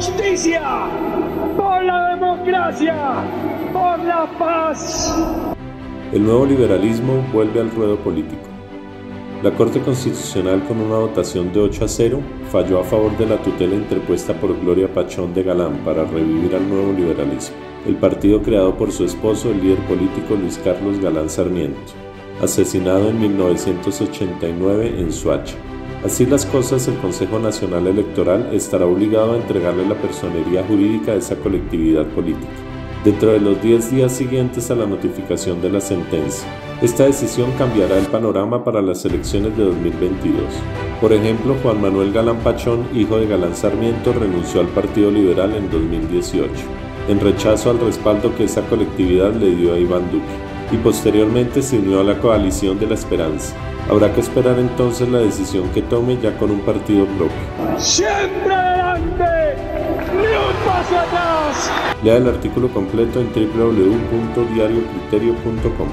justicia, por la democracia, por la paz. El nuevo liberalismo vuelve al ruedo político. La Corte Constitucional con una votación de 8 a 0 falló a favor de la tutela interpuesta por Gloria Pachón de Galán para revivir al nuevo liberalismo, el partido creado por su esposo, el líder político Luis Carlos Galán Sarmiento, asesinado en 1989 en Suacha. Así las cosas, el Consejo Nacional Electoral estará obligado a entregarle la personería jurídica a esa colectividad política dentro de los 10 días siguientes a la notificación de la sentencia. Esta decisión cambiará el panorama para las elecciones de 2022. Por ejemplo, Juan Manuel Galán Pachón, hijo de Galán Sarmiento, renunció al Partido Liberal en 2018, en rechazo al respaldo que esa colectividad le dio a Iván Duque, y posteriormente se unió a la coalición de la Esperanza. Habrá que esperar entonces la decisión que tome ya con un partido propio. Siempre adelante, ni un paso atrás. Lea el artículo completo en www.diariocriterio.com.